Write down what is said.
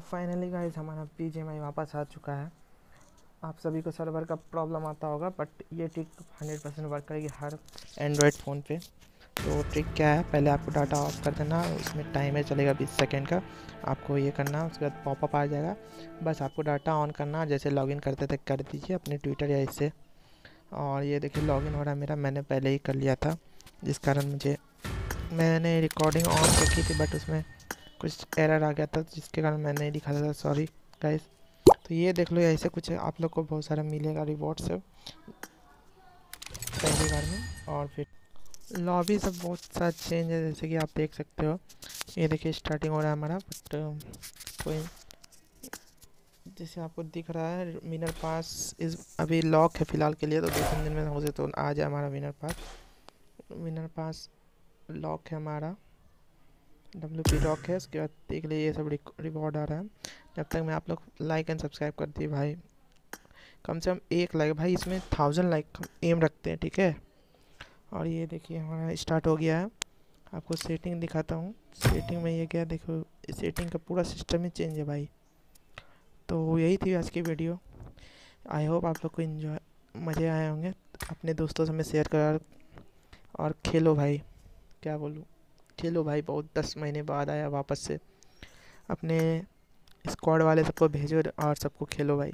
Finally guys हमारा P G वापस आ चुका है। आप सभी को सर्वर का प्रॉब्लम आता होगा बट ये ट्रिक हंड्रेड परसेंट वर्क करेगी हर एंड्रॉयड फ़ोन पे। तो ट्रिक क्या है? पहले आपको डाटा ऑफ़ कर देना, उसमें टाइमर चलेगा बीस सेकेंड का। आपको ये करना, उसके बाद पॉपअप आ जाएगा। बस आपको डाटा ऑन करना, जैसे लॉगिन करते थे, कर दीजिए अपने ट्विटर या इससे। और ये देखिए लॉगिन हो रहा है मेरा, मैंने पहले ही कर लिया था, जिस कारण मुझे, मैंने रिकॉर्डिंग ऑन तो की थी बट उसमें कुछ एरर आ गया था, जिसके कारण मैंने नहीं दिखा था सॉरी गाइस तो ये देख लो, ऐसे कुछ आप लोग को बहुत सारा मिलेगा रिवॉर्ड सब पहली बार में, और फिर लॉबी सब बहुत सा चेंज है, जैसे कि आप देख सकते हो. ये देखिए स्टार्टिंग हो रहा है हमारा बट कोई जैसे आपको दिख रहा है विनर पास इस अभी लॉक है फ़िलहाल के लिए तो दो तीन दिन में हो जाए तो आ जाए हमारा winner pass winner pass lock है हमारा. डब्ल्यू पी रॉक है, उसके बाद देख लीजिए ये सब रिवॉर्ड आ रहा है। जब तक मैं आप लोग लाइक एंड सब्सक्राइब कर दिए भाई, कम से कम एक लाइक भाई इसमें थाउज़ेंड लाइक एम रखते हैं, ठीक है? और ये देखिए हमारा स्टार्ट हो गया है। आपको सेटिंग दिखाता हूँ। सेटिंग में ये क्या देखो सेटिंग का पूरा सिस्टम ही चेंज है भाई। तो यही थी आज की वीडियो आई होप आप लोग को इन्जॉय मज़े आए होंगे। अपने दोस्तों से मैं शेयर करा और खेलो भाई। क्या बोलूँ? खेलो भाई, बहुत दस महीने बाद आया वापस से। अपने स्क्वाड वाले सबको भेजो और सबको खेलो भाई।